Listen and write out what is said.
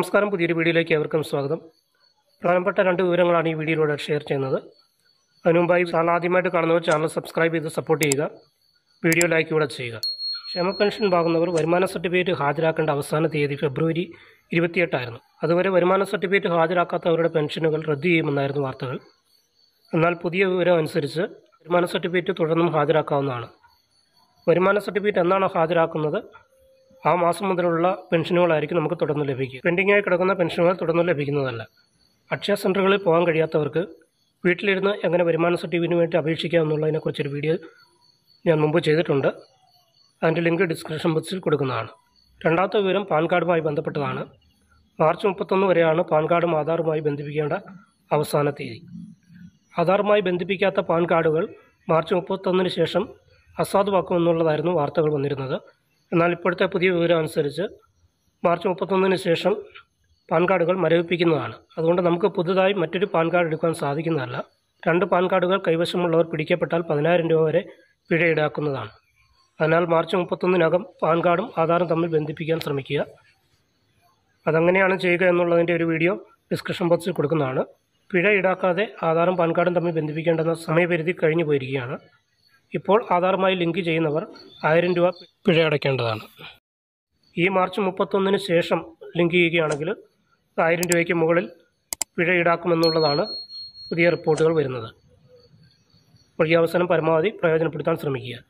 നമസ്കാരം. പുതിയൊരു വീഡിയോയിലേക്ക് ഏവർക്കും സ്വാഗതം. പ്രധാനപ്പെട്ട രണ്ട് വിവരങ്ങളാണ് ഈ വീഡിയോയിലൂടെ ഷെയർ ചെയ്യുന്നത്. അതിനു മുമ്പായി ചാനൽ ആദ്യമായിട്ട് കാണുന്നവർ ചാനൽ സബ്സ്ക്രൈബ് ചെയ്ത് സപ്പോർട്ട് ചെയ്യുക. വീഡിയോ ലൈക്ക് കൂടെ ചെയ്യുക. ക്ഷേമ പെൻഷൻ വാങ്ങുന്നവർ വരുമാന സർട്ടിഫിക്കറ്റ് ഹാജരാക്കേണ്ട അവസാന തീയതി ഫെബ്രുവരി ഇരുപത്തിയെട്ടായിരുന്നു. അതുവരെ വരുമാന സർട്ടിഫിക്കറ്റ് ഹാജരാക്കാത്തവരുടെ പെൻഷനുകൾ റദ്ദു ചെയ്യുമെന്നായിരുന്നു വാർത്തകൾ. എന്നാൽ പുതിയ വിവരം അനുസരിച്ച് വരുമാന സർട്ടിഫിക്കറ്റ് തുടർന്നും ഹാജരാക്കാവുന്നതാണ്. വരുമാന സർട്ടിഫിക്കറ്റ് എന്നാണോ ഹാജരാക്കുന്നത്? ആ മാസം മുതലുള്ള പെൻഷനുകളായിരിക്കും നമുക്ക് തുടർന്ന് ലഭിക്കുക. പെൻഡിങ്ങായി കിടക്കുന്ന പെൻഷനുകൾ തുടർന്ന് ലഭിക്കുന്നതല്ല. അക്ഷയ സെന്ററുകളിൽ പോകാൻ കഴിയാത്തവർക്ക് വീട്ടിലിരുന്ന് എങ്ങനെ വരുമാന സർട്ടിഫിക്കറ്റിന് വേണ്ടി അപേക്ഷിക്കാം എന്നുള്ളതിനെക്കുറിച്ചൊരു വീഡിയോ ഞാൻ മുമ്പ് ചെയ്തിട്ടുണ്ട്. അതിന്റെ ലിങ്ക് ഡിസ്ക്രിപ്ഷൻ ബോക്സിൽ കൊടുക്കുന്നതാണ്. രണ്ടാമത്തെ വിവരം പാൻ കാർഡുമായി ബന്ധപ്പെട്ടതാണ്. മാർച്ച് മുപ്പത്തൊന്ന് വരെയാണ് പാൻ കാർഡും ആധാറുമായി ബന്ധിപ്പിക്കേണ്ട അവസാന തീയതി. ആധാറുമായി ബന്ധിപ്പിക്കാത്ത പാൻ കാർഡുകൾ മാർച്ച് മുപ്പത്തൊന്നിന് ശേഷം അസാധുവാക്കുമെന്നുള്ളതായിരുന്നു വാർത്തകൾ വന്നിരുന്നത്. എന്നാൽ ഇപ്പോഴത്തെ പുതിയ വിവരം അനുസരിച്ച് മാർച്ച് മുപ്പത്തൊന്നിന് ശേഷം പാൻ കാർഡുകൾ മരവിപ്പിക്കുന്നതാണ്. അതുകൊണ്ട് നമുക്ക് പുതുതായി മറ്റൊരു പാൻ കാർഡ് എടുക്കാൻ സാധിക്കുന്നതല്ല. രണ്ട് പാൻ കാർഡുകൾ കൈവശമുള്ളവർ പിടിക്കപ്പെട്ടാൽ പതിനായിരം രൂപ വരെ പിഴ ഈടാക്കുന്നതാണ് അതിനാൽ മാർച്ച് മുപ്പത്തൊന്നിനകം പാൻ കാർഡും ആധാറും തമ്മിൽ ബന്ധിപ്പിക്കാൻ ശ്രമിക്കുക. അതങ്ങനെയാണ് ചെയ്യുക എന്നുള്ളതിന്റെ ഒരു വീഡിയോ ഡിസ്ക്രിപ്ഷൻ ബോക്സിൽ കൊടുക്കുന്നതാണ്. പിഴ ഈടാക്കാതെ ആധാറും പാൻ കാർഡും തമ്മിൽ ബന്ധിപ്പിക്കേണ്ടെന്ന സമയപരിധി കഴിഞ്ഞു പോയിരിക്കുകയാണ് ഇപ്പോൾ ആധാറുമായി ലിങ്ക് ചെയ്യുന്നവർ ആയിരം രൂപ പിഴയടയ്ക്കേണ്ടതാണ്. ഈ മാർച്ച് മുപ്പത്തൊന്നിന് ശേഷം ലിങ്ക് ചെയ്യുകയാണെങ്കിൽ ആയിരം രൂപയ്ക്ക് മുകളിൽ പിഴ ഈടാക്കുമെന്നുള്ളതാണ് പുതിയ റിപ്പോർട്ടുകൾ വരുന്നത്. അപ്പോൾ ഈ അവസരം പരമാവധി പ്രയോജനപ്പെടുത്താൻ ശ്രമിക്കുക.